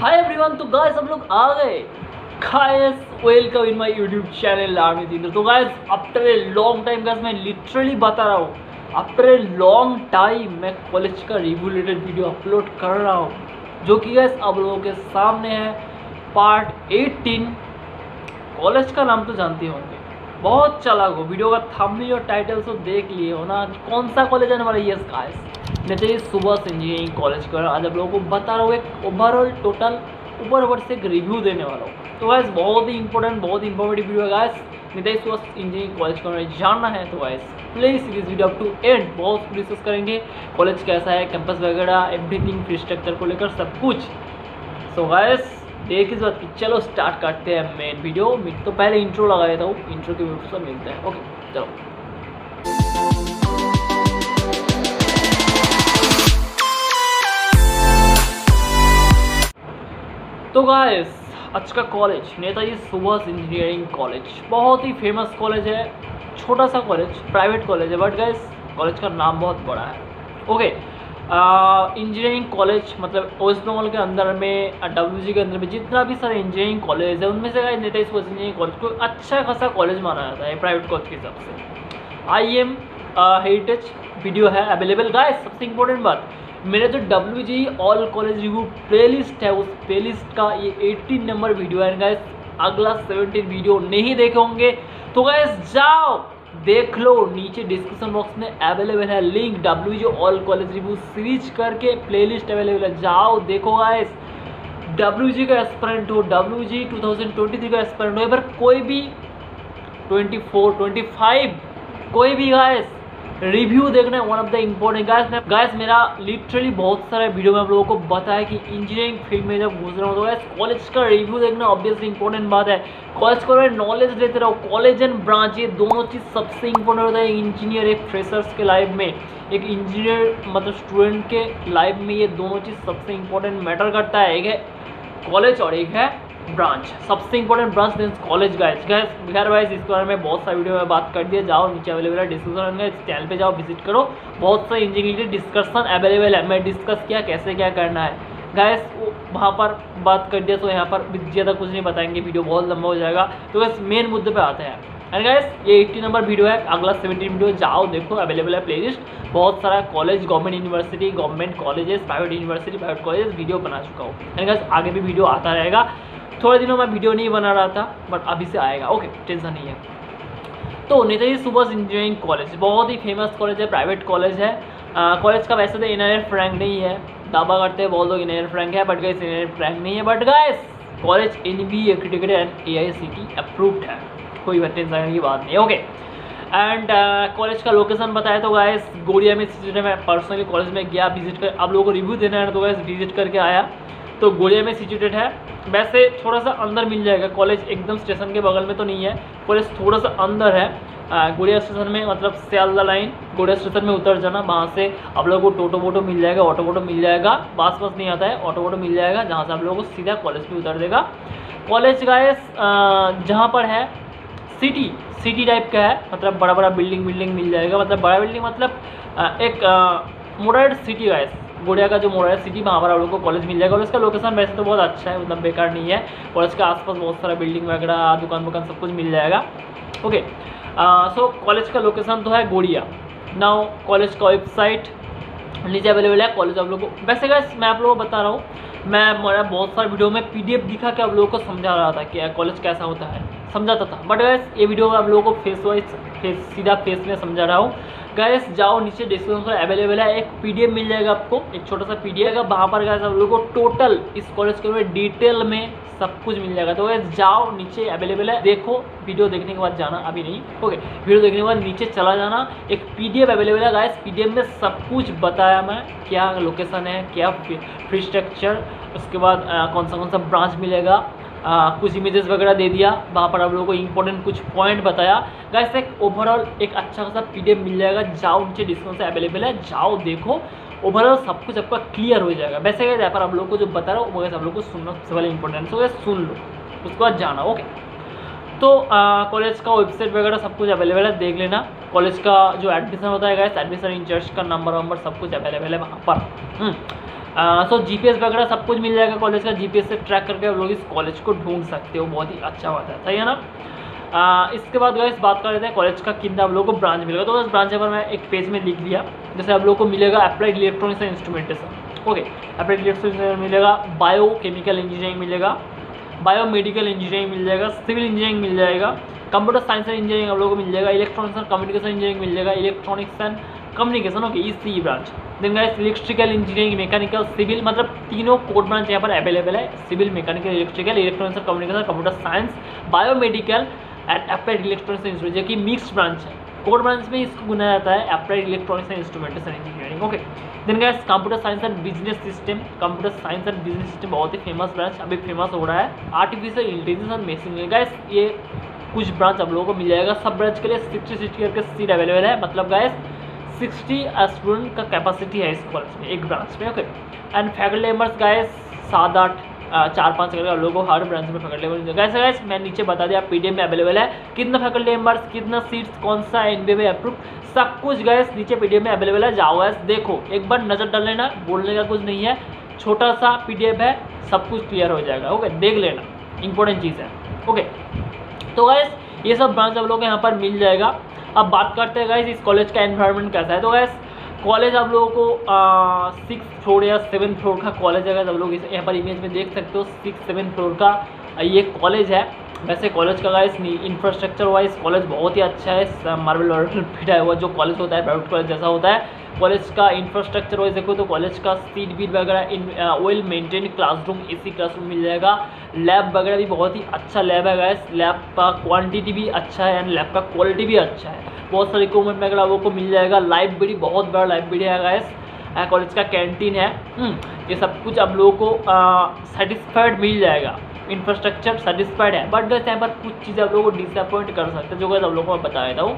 Hi everyone तो guys हम लोग आ गए। Guys welcome in my YouTube channel army तो guys after a long time guys मैं लिटरली बता रहा हूँ। आफ्टर ए लॉन्ग टाइम मैं कॉलेज का रिव्यू रिलेटेड वीडियो अपलोड कर रहा हूँ। जो कि गाइस आप लोगों के सामने है। पार्ट 18 कॉलेज का नाम तो जानते होंगे। बहुत चला हो। वीडियो का थंबनेल और टाइटल तो देख लिए हो ना, कौन सा कॉलेज आने वाला यस गाइस चाहिए सुबह से इंजीनियरिंग कॉलेज का। आज आप लोगों को बता रहा हूँ, एक ओवरऑल टोटल ऊपर ऊपर से एक रिव्यू देने वाला हूँ। तो गाइस बहुत ही इंपॉर्टेंट बहुत ही इंपॉर्टेंट वीडियो है गाइस नितेश सुबह इंजीनियरिंग कॉलेज का जानना है तो guys please this video up to end बहुत डिस्कस करेंगे। कॉलेज कैसा है कैंपस वगैरह एवरीथिंग फ्री स्ट्रक्चर को लेकर सब कुछ। सो so देख इस बात की चलो स्टार्ट करते हैं मेन वीडियो तो पहले इंट्रो लगा देता हूँ। इंट्रो के वीडियो से मिलते हैं। ओके चलो। तो गाइस आज का college Netaji Subhash engineering college बहुत ही फ़ेमस कॉलेज है। छोटा सा कॉलेज प्राइवेट कॉलेज है। बट गाइस कॉलेज का नाम बहुत बड़ा है। ओके इंजीनियरिंग कॉलेज मतलब वेस्ट बंगाल के अंदर में डब्ल्यूजी के अंदर में जितना भी सारे इंजीनियरिंग कॉलेज है, उनमें से नेता इस इंजीनियरिंग कॉलेज को अच्छा खासा कॉलेज माना जाता है प्राइवेट कॉलेज के हिसाब से। आई एम हेरिटेज वीडियो है अवेलेबल गाइस सबसे इंपॉर्टेंट बात, मेरे जो W G all college review playlist है, उस प्लेलिस्ट का ये 18 नंबर वीडियो है। गाइस अगला 17 वीडियो नहीं देखे होंगे। तो गाइस जाओ। देख लो, नीचे डिस्क्रिप्शन बॉक्स में अवेलेबल है लिंक डब्ल्यू जो ऑल कॉलेज रिव्यू सीरीज़ करके प्लेलिस्ट अवेलेबल है। जाओ, देखो गाइस डब्ल्यू जी का एक्सपेरेंट हो W G two thousand twenty three का एक्सपेरेंट हो फिर कोई भी ट्वेंटी फोर ट्वेंटी फाइव कोई भी गाइस रिव्यू देखना one of the important guys मैं गाइस मेरा लिटरली बहुत सारे वीडियो में आप लोगों को बताया कि इंजीनियरिंग फ़ील्ड में जब घुस रहा हूँ तो गैस कॉलेज का रिव्यू देखना ऑब्वियसली इंपॉर्टेंट बात है। कॉलेज को मैं नॉलेज लेते रहो। कॉलेज एंड ब्रांच ये दोनों चीज़ सबसे इंपॉर्टेंट होता है इंजीनियर एक फ्रेशर्स के लाइफ में। एक इंजीनियर मतलब स्टूडेंट के लाइफ में ये दोनों चीज़ सबसे इंपॉर्टेंट मैटर करता है। एक है कॉलेज और एक है ब्रांच सबसे important branch means college guys guys Bihar wise इसके बारे में बहुत सारी वीडियो में बात कर दिया। जाओ, नीचे अवेलेबल है है इस चैनल पे जाओ विज़िट करो। बहुत सारे इंजीनियरिंग डिस्कशन अवेलेबल है। मैं डिस्कस किया कैसे क्या करना है। गैस वहाँ पर बात कर दिया तो यहाँ पर ज़्यादा कुछ नहीं बताएँगे। वीडियो बहुत लंबा हो जाएगा। तो बस मेन मुद्दे पर आते हैं। एंड गैस ये 80 नंबर वीडियो है। अगला 17 वीडियो जाओ, देखो अवेलेबल है प्लेलिस्ट बहुत सारा college government university government colleges private university private college video बना चुका हूँ। एंड गैस आगे भी वीडियो आता रहेगा। थोड़े दिनों में वीडियो नहीं बना रहा था बट अभी से आएगा। ओके टेंशन नहीं है। तो नेताजी सुभाष इंजीनियरिंग कॉलेज, बहुत ही फ़ेमस कॉलेज है प्राइवेट कॉलेज है। कॉलेज का वैसे तो इनर फ्रैंक नहीं है। दावा करते हैं बहुत लोग इनर फ्रैंक है बट गाइस इनर फ्रैंक नहीं है। But guys college N B accredited and A I C T approved है। कोई टेंशन की बात नहीं ओके एंड कॉलेज का लोकेशन बताया तो गाइस गोरिया में मैं पर्सनली कॉलेज में गया विज़िट कर, आप लोगों को रिव्यू देना है तो गाइस विज़िट करके आया। तो गोड़िया में सिचुएटेड है। वैसे थोड़ा सा अंदर मिल जाएगा। कॉलेज एकदम स्टेशन के बगल में तो नहीं है। कॉलेज थोड़ा सा अंदर है। गुड़िया स्टेशन में मतलब सियालदा लाइन गुड़िया स्टेशन में उतर जाना। वहाँ से आप लोगों को टोटो वोटो मिल जाएगा ऑटो वोटो मिल जाएगा। बस बस नहीं आता है ऑटो वोटो मिल जाएगा, जहाँ से आप लोगों को सीधा कॉलेज पे उतर देगा। कॉलेज गाइस जहाँ पर है सिटी सिटी टाइप का है। मतलब बड़ा बड़ा बिल्डिंग बिल्डिंग मिल जाएगा। मतलब बड़ा बिल्डिंग मतलब एक मोडाइड सिटी गाइस गुड़िया का जो मोड़ है, सिटी वहाँ पर आप लोग को कॉलेज मिल जाएगा और इसका लोकेशन वैसे तो बहुत अच्छा है मतलब बेकार नहीं है और इसके आसपास बहुत सारा बिल्डिंग वगैरह, दुकान वुकान सब कुछ मिल जाएगा। ओके सो कॉलेज का लोकेशन तो है गोड़िया। नाउ कॉलेज का वेबसाइट नीचे अवेलेबल है कॉलेज आप लोग को वैसे गैस मैं आप लोगों को बता रहा हूँ मैं मेरा बहुत सारे वीडियो में पीडीएफ दिखा के आप लोगों को समझा रहा था कि कॉलेज कैसा होता है। समझाता था। बट गैस ये वीडियो में आप लोगों को फेस वाइज फेस सीधा फेस में समझा रहा हूँ। गैस जाओ नीचे डिस्क्रिप्शन पर अवेलेबल है। एक पीडीएफ मिल जाएगा आपको। एक छोटा सा पीडीएफ एफ़ वहाँ पर गैस आप लोगों को टोटल इस कॉलेज के बारे डिटेल में सब कुछ मिल जाएगा। तो गैस जाओ, नीचे अवेलेबल है। देखो वीडियो देखने के बाद जाना, अभी नहीं। ओके वीडियो देखने के बाद नीचे चला जाना। एक पीडीएफ अवेलेबल है गैस पीडीएफ में सब कुछ बताया मैं। क्या लोकेशन है, क्या फ्री स्ट्रक्चर उसके बाद कौन सा कौन सा ब्रांच मिलेगा। आ, कुछ इमेजेस वगैरह दे दिया। वहाँ पर आप लोगों को इंपॉर्टेंट कुछ पॉइंट बताया। गैस एक ओवरऑल एक अच्छा खासा पीडीएफ मिल जाएगा। जाओ नीचे डिस्काउंट से अवेलेबल है। जाओ देखो। ओवरऑल सब कुछ आपका क्लियर हो जाएगा। वैसे क्या यहाँ पर आप लोग को जो बता रहा हूँ वो आप लोग को सुनना सबसे पहले इंपॉर्टेंट हो। गया सुन लो। उसके बाद जाना ओके तो कॉलेज का वेबसाइट वगैरह सब कुछ अवेलेबल है। देख लेना। कॉलेज का जो एडमिशन होता है गैस एडमिशन इंचार्ज का नंबर वंबर सब कुछ अवेलेबल है वहाँ पर। सो जी पी वगैरह सब कुछ मिल जाएगा कॉलेज का। जी पी एस से ट्रैक करके आप लोग इस कॉलेज को ढूंढ सकते हो। बहुत ही अच्छा बात है। सही है ना? आ, इसके बाद इस बात कर लेते हैं कॉलेज का कितना आप लोगों को ब्रांच मिलेगा। तो उस ब्रांच पर मैं एक पेज में लिख लिया जैसे आप लोग को मिलेगा applied electronics and instrumentation okay applied electronics मिलेगा बायो केमिकल इंजीनियरिंग मिलेगा। बायो मेडिकल इंजीनियरिंग मिल जाएगा। सिविल इंजीनियरिंग मिल जाएगा। कंप्यूटर साइंस एंड इंजीनियरिंग आप लोगों को मिल जाएगा। इलेक्ट्रॉनिक्स एंड कम्युनिकेशन इंजीनियरिंग मिल जाएगा। Electronics and communication okay E C branch then guys electrical engineering mechanical civil मतलब तीनों कोड ब्रांच यहाँ पर अवेलेबल है। Civil mechanical electrical electronics communication computer science biomedical and applied electronics instrument जो कि mix branch है। कोड ब्रांच में इसको गुना जाता है applied electronics and instrumentation engineering okay then guys computer science and business system computer science and business system बहुत ही फ़ेमस ब्रांच अभी फ़ेमस हो रहा है। Artificial intelligence and machine guys ये कुछ ब्रांच आप लोगों को मिल जाएगा। सब ब्रांच के लिए सिक्सटी सिक्सटी करके सीट अवेलेबल है। मतलब गाइस सिक्सटी स्टूडेंट का कैपेसिटी है इस कॉलेज में, एक ब्रांच में okay and faculty members guys सात, आठ चार, पाँच लोगों हर ब्रांच में फैकल्टी मेंबर गैस गैस मैं नीचे बता दिया पी में अवेलेबल है। कितना फैकल्टी मेंबर्स कितना सीट्स कौन सा एन में अप्रूव सब कुछ गैस नीचे पीडीएफ में अवेलेबल है। जाओ गैस देखो, एक बार नज़र डाल लेना, बोलने का कुछ नहीं है। छोटा सा पीडीएफ है, सब कुछ क्लियर हो जाएगा ओके देख लेना इंपॉर्टेंट चीज़ है ओके तो गैस ये सब ब्रांच आप लोग यहाँ पर मिल जाएगा। अब बात करते हैं गैस इस कॉलेज का एनवायरनमेंट कैसा है। तो गैस कॉलेज आप लोगों को सिक्स फ्लोर या सेवन फ्लोर का कॉलेज है आप लोग इस यहाँ पर इमेज में देख सकते हो सिक्स सेवन फ्लोर का ये कॉलेज है। वैसे कॉलेज का गाइस इंफ्रास्ट्रक्चर वाइज कॉलेज बहुत ही अच्छा है। मार्बल वार्बल फिटा हुआ जो कॉलेज होता है प्राइवेट कॉलेज जैसा होता है। कॉलेज का इंफ्रास्ट्रक्चर वाइज देखो तो कॉलेज का सीट बीट वगैरह well maintain classroom AC classroom मिल जाएगा। लैब वगैरह भी बहुत ही अच्छा लैब है गैस लैब का क्वांटिटी भी अच्छा है एंड लैब का क्वालिटी भी अच्छा है। बहुत सारे इक्विपमेंट वगैरह वो को मिल जाएगा। लाइब्रेरी बहुत बड़ा लाइब्रेरी है गैस कॉलेज का कैंटीन है। हम्म, ये सब कुछ आप लोगों को सेटिस्फाइड मिल जाएगा। इंफ्रास्ट्रक्चर सेटिस्फाइड है. बट गैस यहाँ पर कुछ चीज़ें आप लोगों को डिसअपॉइंट कर सकते हैं, जो गैस आप लोगों को मैं बता देता हूँ.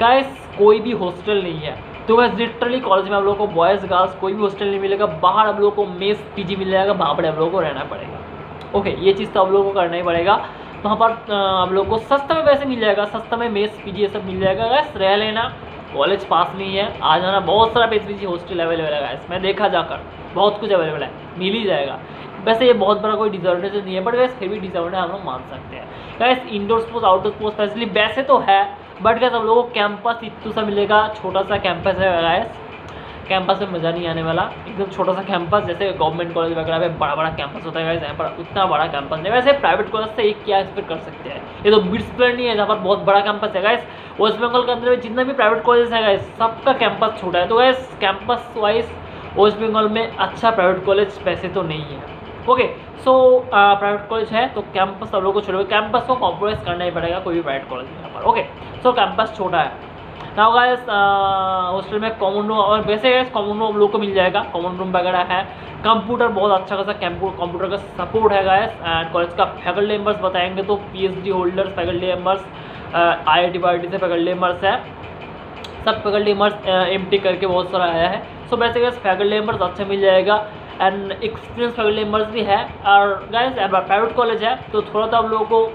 गैस कोई भी हॉस्टल नहीं है. तो वैसे लिटरली कॉलेज में आप लोगों को बॉयज़ गर्ल्स कोई भी हॉस्टल नहीं मिलेगा. बाहर आप लोगों को मेस पीजी मिल जाएगा, वहाँ पर आप लोगों को रहना पड़ेगा. ओके ये चीज़ तो आप लोगों को करना ही पड़ेगा. वहाँ पर आप लोगों को सस्ता में वैसे मिल जाएगा, सस्ता में मेस पीजी ये सब मिल जाएगा. गैस रह लेना. कॉलेज पास में ही. है आ जाना, बहुत सारा मेस पीजी हॉस्टल अवेलेबल है गैस मैं देखा जाकर, बहुत कुछ अवेलेबल है. मिल ही जाएगा. वैसे ये बहुत बड़ा कोई डिसएडवांटेज नहीं है बट वैसे फिर भी डिसएडवांटेज हम लोग मान सकते हैं। Guys indoor sports outdoor sports facility वैसे तो है बट गैस हम लोगों को कैंपस इतू सा मिलेगा, छोटा सा कैंपस है गैस कैंपस में मज़ा नहीं आने वाला, एकदम छोटा सा कैंपस जैसे गवर्नमेंट कॉलेज वगैरह में बड़ा बड़ा कैंपस होता है यहाँ पर उतना बड़ा कैंपस नहीं। वैसे प्राइवेट कॉलेज से एक क्या एक्सपेक्ट कर सकते हैं? ये तो बिट्स प्लान नहीं है, जहाँ पर बहुत बड़ा कैंपस है गैस वेस्ट बंगाल के अंदर में जितना भी प्राइवेट कॉलेज है गैस सबका कैंपस छोटा है। तो guys campus wise West Bengal में अच्छा प्राइवेट कॉलेज पैसे तो नहीं है। ओके सो प्राइवेट कॉलेज है तो कैंपस सब लोगों को छोड़े। कैंपस को कॉम्प्रोमाइज़ करना ही पड़ेगा कोई भी प्राइवेट कॉलेज यहाँ पर ओके सो कैंपस छोटा है। नाउ गाइस हॉस्टल में कॉमन रूम और वैसे कॉमन रूम लोग को मिल जाएगा। कॉमन रूम वगैरह है। कंप्यूटर बहुत अच्छा खासा कंप्यूटर का सपोर्ट है गाइस एंड कॉलेज का फैकल्टी मेंबर्स बताएँगे तो PhD holders faculty members I I T से फैकल्टी मेंबर्स है। सब फैकल्टी मेंबर्स एम करके बहुत सारा आया है। सो वैसे गैस फैकल्टी मेंबर्स अच्छा मिल जाएगा। एंड एक्सपीरियंस फैकल्टी मेंबर्स भी है। और गैस प्राइवेट कॉलेज है तो थोड़ा तो आप लोगों को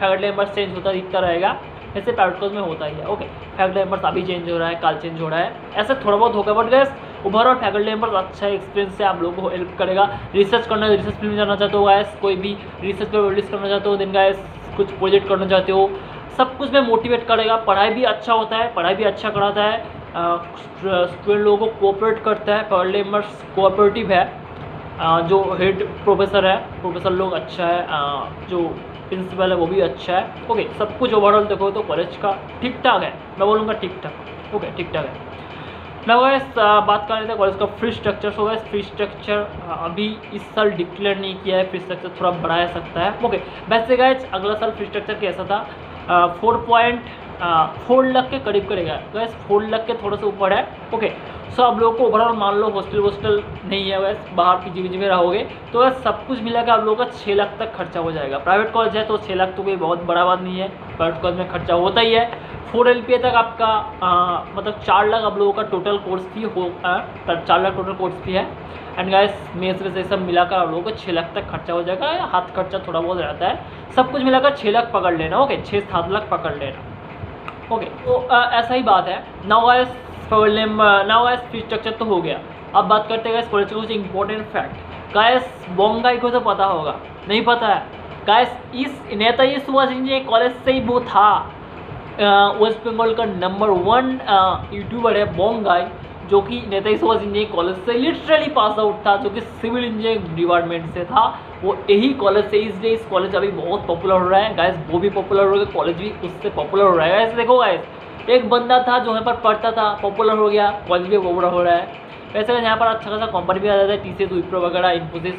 फैकल्टी मेंबर्स चेंज होता दिखता रहेगा। ऐसे प्राइवेट कॉलेज में होता ही है ओके फैकल्टी मेंबर्स अभी चेंज हो रहा है, कल चेंज हो रहा है। ऐसे थोड़ा बहुत होगा but guys overall faculty members अच्छा एक्सपीरियंस से आप लोगों को हेल्प करेगा। रिसर्च करना रिसर्च फ़ील्ड में जाना चाहते हो गैस कोई भी रिसर्च पर रिलीज़ करना चाहते हो दिन गैस कुछ प्रोजेक्ट करना चाहते हो, सब कुछ में मोटिवेट करेगा। पढ़ाई भी अच्छा होता है, पढ़ाई भी अच्छा कराता है। स्टूडेंट लोगों को कोऑपरेट करता है फैकल्टी मेंबर्स कोऑपरेटिव है। जो हेड प्रोफेसर है, प्रोफेसर लोग अच्छा है जो प्रिंसिपल है वो भी अच्छा है। ओके सब कुछ ओवरऑल देखो तो कॉलेज का ठीक ठाक है। मैं बोलूँगा ठीक ठाक ओके ठीक ठाक है ना गैस बात कर रहे थे कॉलेज का fee structure so guys fee structure अभी इस साल डिक्लेयर नहीं किया है फ्री स्ट्रक्चर थोड़ा बढ़ाया सकता है। ओके वैसे गैस अगला साल फ्री स्ट्रक्चर कैसा था? फोर पॉइंट फोर लाख के करीब करेगा। गैस फोर लाख के थोड़ा सा ऊपर है। ओके सो आप लोगों को ओवरऑल मान लो हॉस्टल वोस्टल नहीं है वैस बाहर पी जी में रहोगे तो वैसे सब कुछ मिला के आप लोगों का छः लाख तक खर्चा हो जाएगा। प्राइवेट कॉलेज है तो छः लाख तो कोई बहुत बड़ा बात नहीं है। प्राइवेट कॉलेज में खर्चा होता ही है। फोर एल तक आपका आ, मतलब चार लाख आप लोगों का टोटल कोर्स फ़ी हो चार लाख टोटल कोर्स फ़ी है। एंड गाइस मेस वेस सब मिलाकर आप लोगों को छः लाख तक खर्चा हो जाएगा। हाथ खर्चा थोड़ा बहुत रहता है। सब कुछ मिलाकर छः लाख पकड़ लेना ओके छः सात लाख पकड़ लेना। ओके तो ऐसा ही बात है। Now as problem now as fee structure तो हो गया। अब बात करते हैं के कुछ इंपॉर्टेंट फैक्ट गायस बोंगाई को तो पता होगा। नहीं पता है। गायस इस नेताजी सुभाष जी कॉलेज से ही वो था। वेस्ट बंगाल का नंबर वन यूट्यूबर है बोंगाई जो कि नेताजी सुभाष इंजीनियरिंग कॉलेज से लिटरली पास आउट था, जो कि सिविल इंजीनियरिंग डिपार्टमेंट से था। वो यही कॉलेज से इसलिए इस कॉलेज अभी बहुत पॉपुलर हो रहा है। गाइस वो भी पॉपुलर हो गया, कॉलेज भी उससे पॉपुलर हो रहा है। गाइस देखो गाइस एक बंदा था जो यहाँ पर पढ़ता था पॉपुलर हो गया, कॉलेज भी पॉपुलर हो रहा है। वैसे यहाँ पर अच्छा खासा कंपनी भी आ जाता है टी सी विप्रो वगैरह इन्फोसिस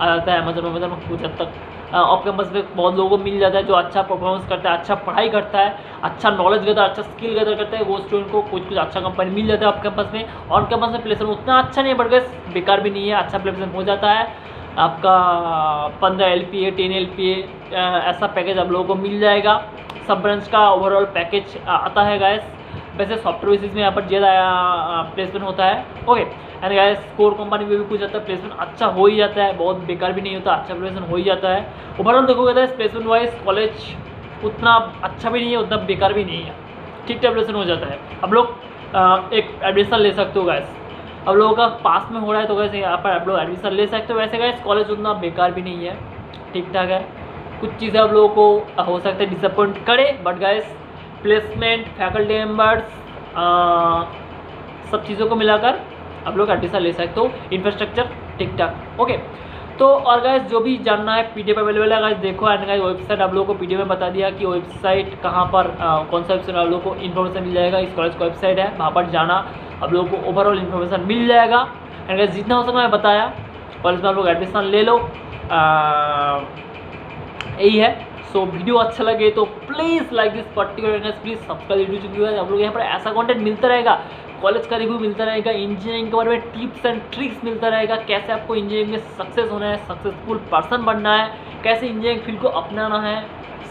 आ जाता है अमेजन अमेजन कुछ हद तक। ऑफ़ कैंपस में बहुत लोगों को मिल जाता है जो अच्छा परफॉर्मेंस करता है अच्छा पढ़ाई करता है अच्छा नॉलेज गदर अच्छा स्किल गदर करता है, वो स्टूडेंट को कुछ कुछ अच्छा कंपनी मिल जाता है ऑफ़ कैंपस में ऑन कैंपस में प्लेसमेंट उतना अच्छा नहीं बढ़ गया बेकार भी नहीं है अच्छा प्लेसमेंट हो जाता है। आपका पंद्रह L P A ten L P A ऐसा पैकेज आप लोगों को मिल जाएगा। सब ब्रांच का ओवरऑल पैकेज आता है गैस वैसे सॉफ्टवेयर में यहाँ पर ज़्यादा प्लेसमेंट होता है। Okay and guys core company में भी कुछ जाता है प्लेसमेंट अच्छा हो ही जाता है, बहुत बेकार भी नहीं होता अच्छा प्लेसमेंट हो ही जाता है। ओवरऑल देखोगे तो प्लेसमेंट वाइज कॉलेज उतना अच्छा भी नहीं है, उतना बेकार भी नहीं है। ठीक ठाक प्लेसमेंट हो जाता है। अब लोग एक एडमिशन ले सकते हो गैस अब लोगों का पास में हो रहा है तो वैसे यहाँ पर आप लोग एडमिशन ले सकते हो। वैसे गैस कॉलेज उतना बेकार भी नहीं है। ठीक ठाक है। कुछ चीज़ें आप लोगों को हो सकता है डिसअपॉइंट करे but guys placement faculty members सब चीज़ों को मिलाकर आप लोग एडमिशन ले सकते हो। इंफ्रास्ट्रक्चर ठीक ठाक ओके तो और गाइस जो भी जानना है पीडीएफ अवेलेबल है गाइस देखो। एंड गाइस वेबसाइट आप लोगों को पीडीएफ में बता दिया कि वेबसाइट कहाँ पर आ, कौन सा वेबसाइट आप लोगों को इन्फॉर्मेशन मिल जाएगा। इस कॉलेज का वेबसाइट है वहाँ पर जाना आप लोगों को ओवरऑल इन्फॉर्मेशन मिल जाएगा। एंड गाइस जितना हो सके मैं बताया। कॉलेज में आप लोग एडमिशन ले लो। यही है। सो so, वीडियो अच्छा लगे तो please like this particular please subscribe है आप लोग यहाँ पर ऐसा कंटेंट मिलता रहेगा। कॉलेज का रिव्यू मिलता रहेगा इंजीनियरिंग के बारे में टिप्स एंड ट्रिक्स मिलता रहेगा, कैसे आपको इंजीनियरिंग में सक्सेस होना है सक्सेसफुल पर्सन बनना है, कैसे इंजीनियरिंग फ़ील्ड को अपनाना है,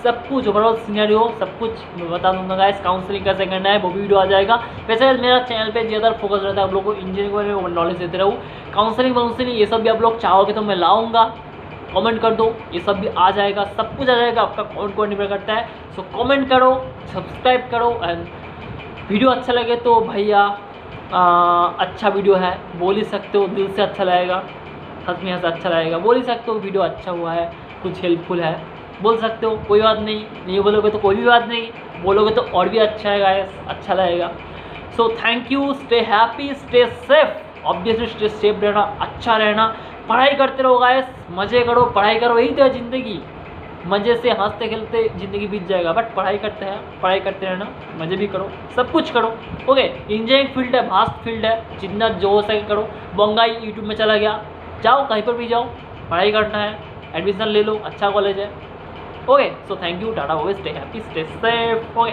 सब कुछ ओवरऑल हो सब कुछ मैं बता दूँगा गाइस काउंसलिंग कैसे करना है, वो भी वीडियो आ जाएगा। वैसे मेरा चैनल पे ज़्यादा फोकस रहता है, आप लोगों को इंजीनियरिंग बारे में नॉलेज देते रहूँ। काउंसलिंग वाउंसलिंग ये सब भी आप लोग चाहोगे तो मैं लाऊँगा। कमेंट कर दो, ये सब भी आ जाएगा, सब कुछ आ जाएगा, आपका कमेंट को निर्भर करता है। सो कमेंट करो सब्सक्राइब करो एंड वीडियो अच्छा लगे तो भैया अच्छा वीडियो है। बोल ही सकते हो, दिल से अच्छा लगेगा, हंस में अच्छा लगेगा। बोल ही सकते हो, वीडियो अच्छा हुआ है, कुछ हेल्पफुल है। बोल सकते हो, कोई बात नहीं नहीं बोलोगे तो कोई भी बात नहीं, बोलोगे तो और भी अच्छा है अच्छा लगेगा। So thank you stay happy stay safe obviously stay safe रहना अच्छा रहना। पढ़ाई करते रहो गायस मज़े करो, पढ़ाई करो, यही तो है ज़िंदगी। मज़े से हँसते खेलते ज़िंदगी बीत जाएगा। बट पढ़ाई करते हैं, पढ़ाई करते रहना, मज़े भी करो, सब कुछ करो ओके इंजीनियरिंग फ़ील्ड है भास्ट फ़ील्ड है, जितना जो हो सके करो। बंगाई यूट्यूब में चला गया, जाओ, कहीं पर भी जाओ, पढ़ाई करना है एडमिशन ले लो अच्छा कॉलेज है okay so thank you tata ओवे stay happy stay safe okay